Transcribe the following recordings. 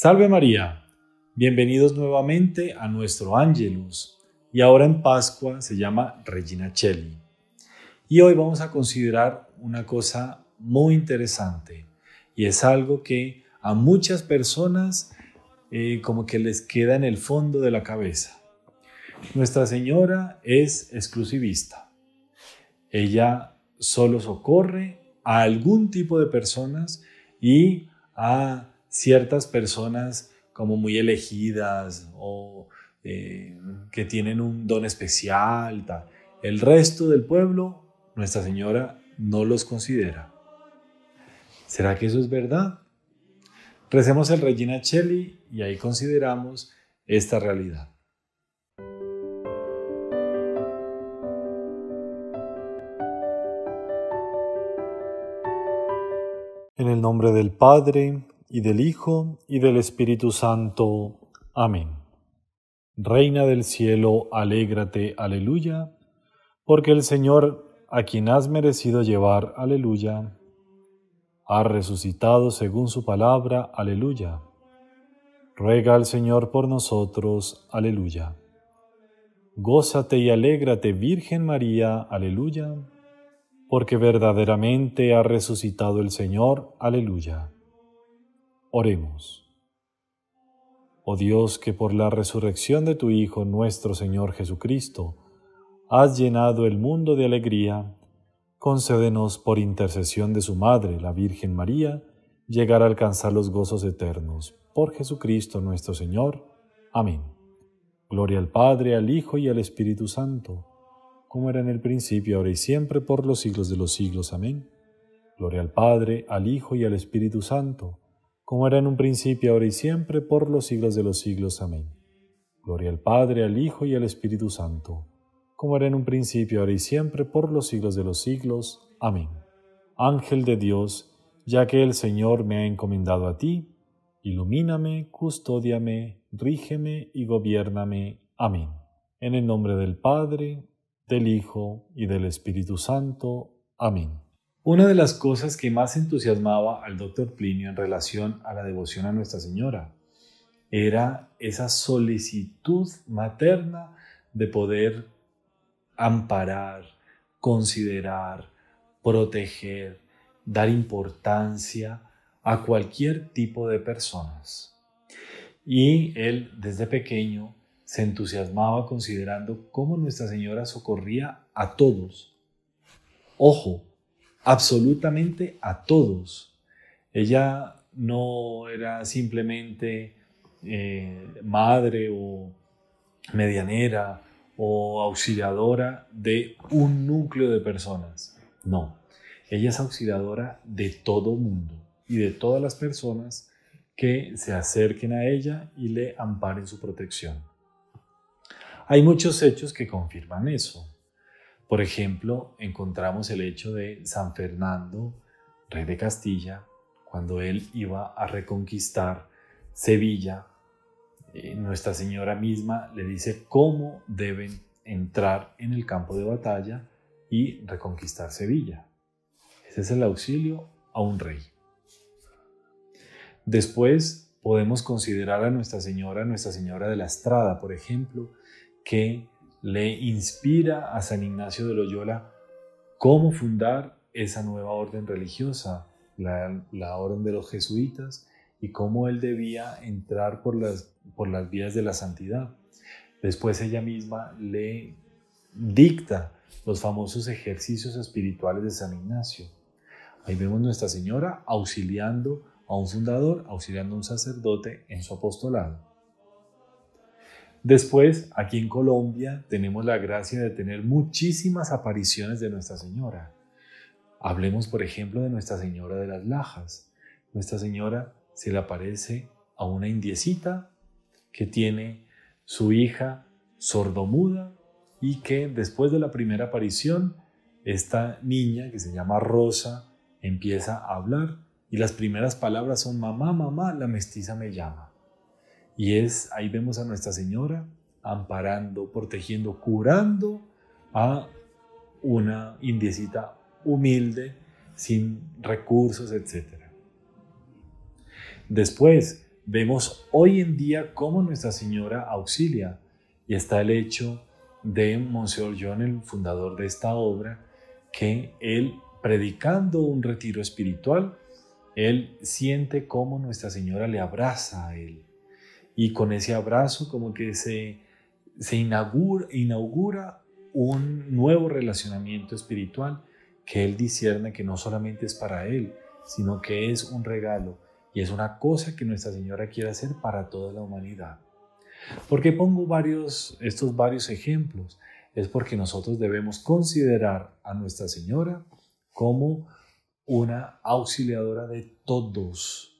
Salve María, bienvenidos nuevamente a nuestro Angelus y ahora en Pascua se llama Regina Cheli. Y hoy vamos a considerar una cosa muy interesante y es algo que a muchas personas eh, como que les queda en el fondo de la cabeza. Nuestra Señora es exclusivista. Ella solo socorre a algún tipo de personas y a ciertas personas como muy elegidas o eh, que tienen un don especial. El resto del pueblo, Nuestra Señora no los considera. ¿Será que eso es verdad? Recemos el Regina Cheli y ahí consideramos esta realidad. En el nombre del Padre, y del Hijo, y del Espíritu Santo. Amén. Reina del cielo, alégrate, aleluya, porque el Señor, a quien has merecido llevar, aleluya, ha resucitado según su palabra, aleluya. Ruega al Señor por nosotros, aleluya. Gózate y alégrate, Virgen María, aleluya, porque verdaderamente ha resucitado el Señor, aleluya. Oremos. Oh Dios, que por la resurrección de tu Hijo, nuestro Señor Jesucristo, has llenado el mundo de alegría, concédenos por intercesión de su Madre, la Virgen María, llegar a alcanzar los gozos eternos. Por Jesucristo nuestro Señor. Amén. Gloria al Padre, al Hijo y al Espíritu Santo, como era en el principio, ahora y siempre, por los siglos de los siglos. Amén. Gloria al Padre, al Hijo y al Espíritu Santo como era en un principio, ahora y siempre, por los siglos de los siglos. Amén. Gloria al Padre, al Hijo y al Espíritu Santo, como era en un principio, ahora y siempre, por los siglos de los siglos. Amén. Ángel de Dios, ya que el Señor me ha encomendado a ti, ilumíname, custódiame, rígeme y gobiername. Amén. En el nombre del Padre, del Hijo y del Espíritu Santo. Amén. Una de las cosas que más entusiasmaba al doctor Plinio en relación a la devoción a Nuestra Señora era esa solicitud materna de poder amparar, considerar, proteger, dar importancia a cualquier tipo de personas. Y él desde pequeño se entusiasmaba considerando cómo Nuestra Señora socorría a todos. Ojo, absolutamente a todos. Ella no era simplemente eh, madre o medianera o auxiliadora de un núcleo de personas. No, ella es auxiliadora de todo mundo y de todas las personas que se acerquen a ella y le amparen su protección. Hay muchos hechos que confirman eso. Por ejemplo, encontramos el hecho de San Fernando, rey de Castilla, cuando él iba a reconquistar Sevilla, eh, Nuestra Señora misma le dice cómo deben entrar en el campo de batalla y reconquistar Sevilla. Ese es el auxilio a un rey. Después podemos considerar a Nuestra Señora, Nuestra Señora de la Estrada, por ejemplo, que le inspira a San Ignacio de Loyola cómo fundar esa nueva orden religiosa, la, orden de los jesuitas, y cómo él debía entrar por las, por las vías de la santidad. Después ella misma le dicta los famosos ejercicios espirituales de San Ignacio. Ahí vemos Nuestra Señora auxiliando a un fundador, auxiliando a un sacerdote en su apostolado. Después, aquí en Colombia, tenemos la gracia de tener muchísimas apariciones de Nuestra Señora. Hablemos, por ejemplo, de Nuestra Señora de las Lajas. Nuestra Señora se le aparece a una indiecita que tiene su hija sordomuda y que después de la primera aparición, esta niña que se llama Rosa empieza a hablar y las primeras palabras son mamá, mamá, la mestiza me llama. Y es, ahí vemos a Nuestra Señora amparando, protegiendo, curando a una indiecita humilde, sin recursos, etc. Después vemos hoy en día cómo Nuestra Señora auxilia y está el hecho de Monseñor John, el fundador de esta obra, que él, predicando un retiro espiritual, él siente cómo Nuestra Señora le abraza a él. Y con ese abrazo como que se, se inaugura, inaugura un nuevo relacionamiento espiritual que él discierne que no solamente es para él, sino que es un regalo y es una cosa que Nuestra Señora quiere hacer para toda la humanidad. ¿Por qué pongo varios, estos varios ejemplos? Es porque nosotros debemos considerar a Nuestra Señora como una auxiliadora de todos.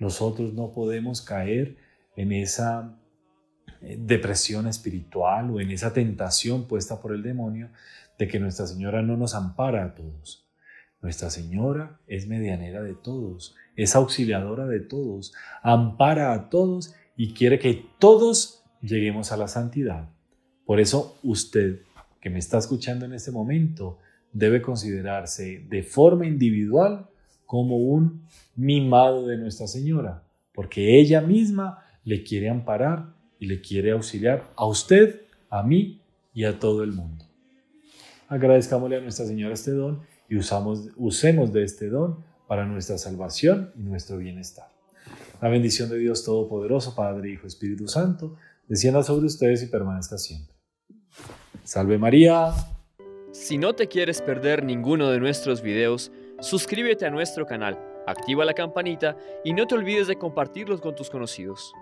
Nosotros no podemos caer en esa eh, depresión espiritual o en esa tentación puesta por el demonio de que Nuestra Señora no nos ampara a todos. Nuestra Señora es medianera de todos, es auxiliadora de todos, ampara a todos y quiere que todos lleguemos a la santidad. Por eso usted que me está escuchando en este momento debe considerarse de forma individual como un mimado de Nuestra Señora, porque ella misma le quiere amparar y le quiere auxiliar a usted, a mí y a todo el mundo. Agradezcámosle a Nuestra Señora este don y usamos, usemos de este don para nuestra salvación y nuestro bienestar. La bendición de Dios Todopoderoso, Padre, Hijo, Espíritu Santo, descienda sobre ustedes y permanezca siempre. Salve María. Si no te quieres perder ninguno de nuestros videos, suscríbete a nuestro canal, activa la campanita y no te olvides de compartirlos con tus conocidos.